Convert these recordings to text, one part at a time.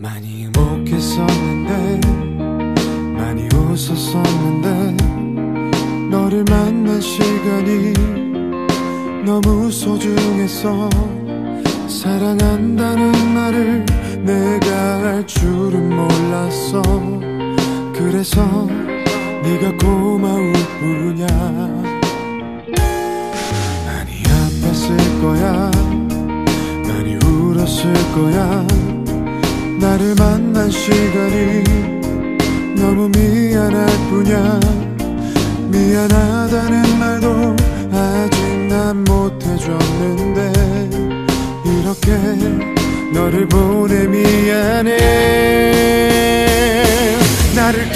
많이 못했었는데 많이 웃었었는데 너를 만난 시간이 너무 소중했어 사랑한다는 말을 내가 할 줄은 몰랐어. 그래서 네가 고마울 뿐이야. 많이 아팠을 거야. 많이 울었을 거야 나를 만난 시간이 너무 미안할 뿐이야. 미안하다는 말도 아직 난 못해줬는데 이렇게 너를 보내 미안해. 나를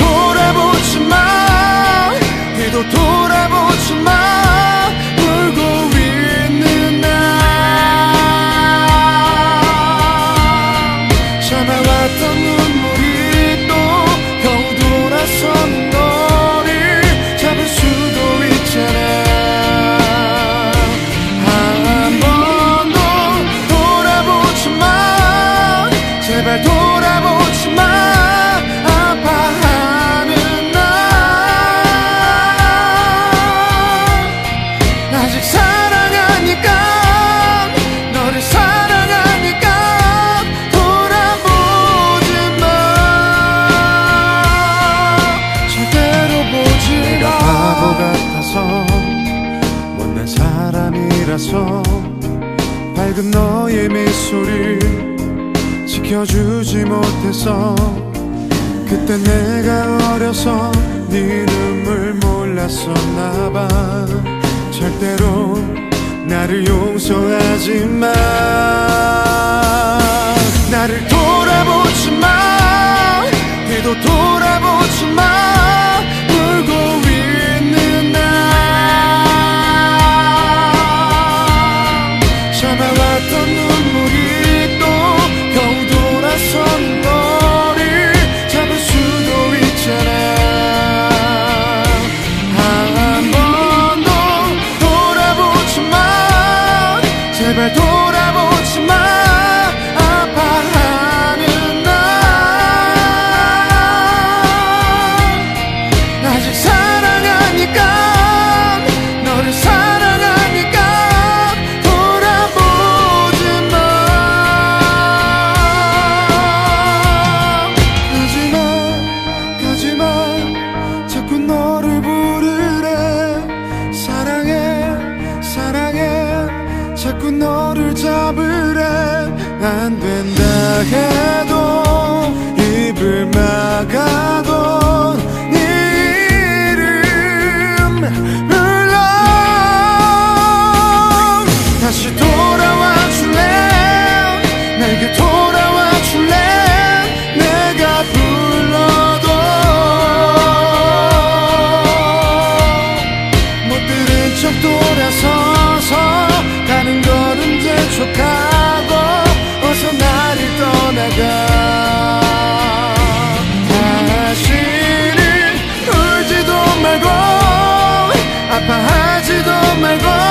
맑은 너의 미소를 지켜주지 못해서 그때 내가 어려서 네 이름을 몰랐었나봐. 절대로 나를 용서하지 마. 나를 돌아보지 마. 뒤도 돌아보지 마. 울고 있는 나. 잡아와. 오지만 안 된다 해. 아파하지도 말고